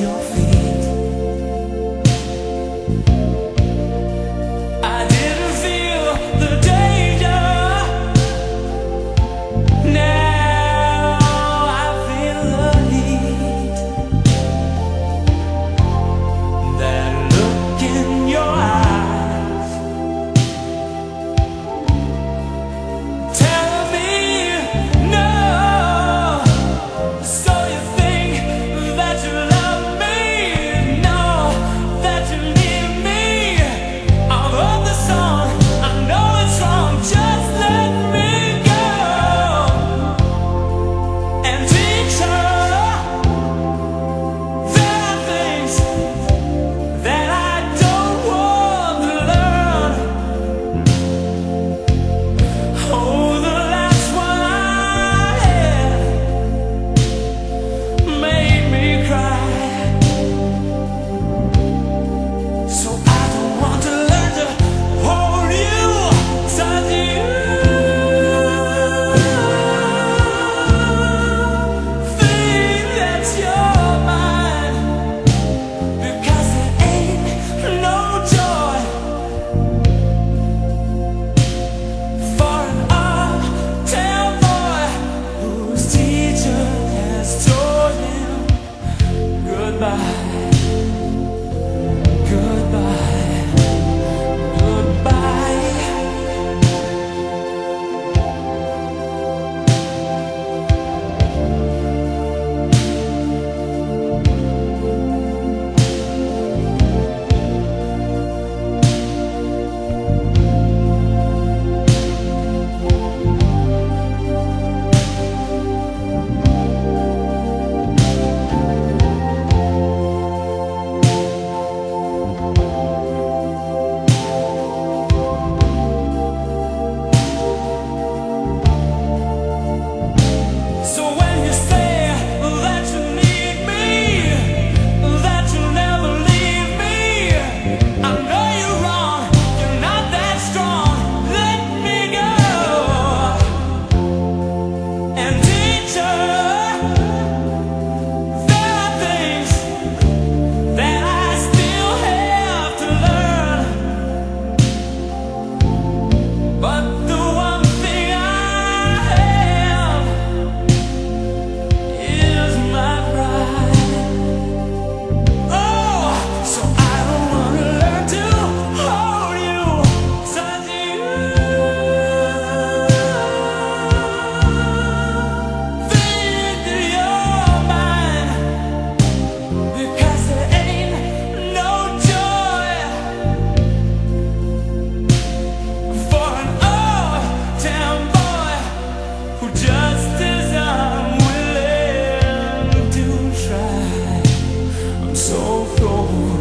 your feet. Oh.